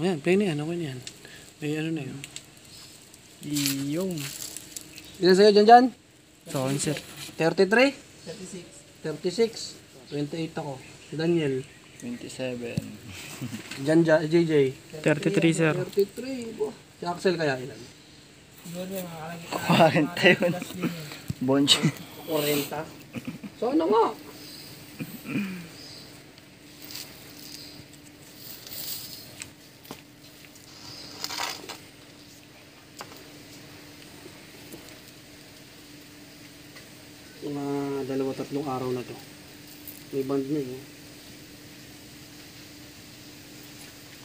Ayan, play na yan. Okay na yan. May ano na yun. Yung. Ilan sa'yo dyan dyan? Sa akin, sir. 33? 36. 36. 28 ako. Daniel. 27. Dyan, dyan, JJ. 33, sir. 33. Bo. Si Axel kaya ilan? 40 yun. Bonch. 40. So ano nga? Mga dalawa tatlong araw na to. May band na eh.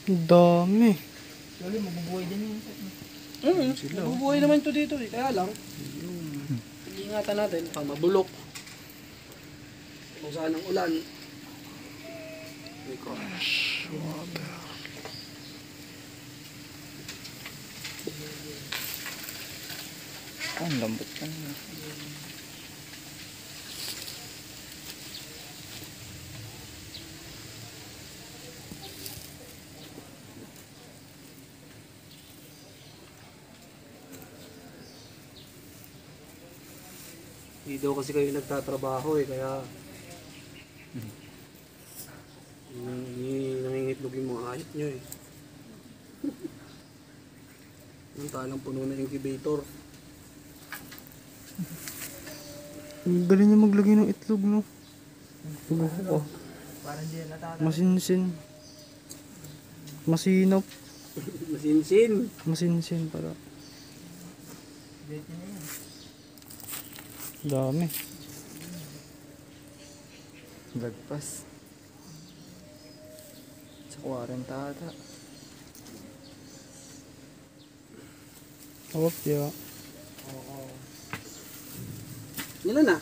Dami. Mm, sila. Nabubuhay naman to dito eh. Kaya lang, ingatan natin pag mabulok. Kung saan ang ulan. May crush. Ah, ang lambot ka na. Hindi daw kasi kayo nagtatrabaho eh, kaya Hindi nangingitlog yung mga ayot nyo eh. Ang talang puno na incubator. Ang galing niya maglagay ng itlog, no? Itlog ko. Masinsin. Masinop. Masinsin. Masinsin para. Dami. Lagpas. Sa 40 ata. Hawak, di ba? Ilan na?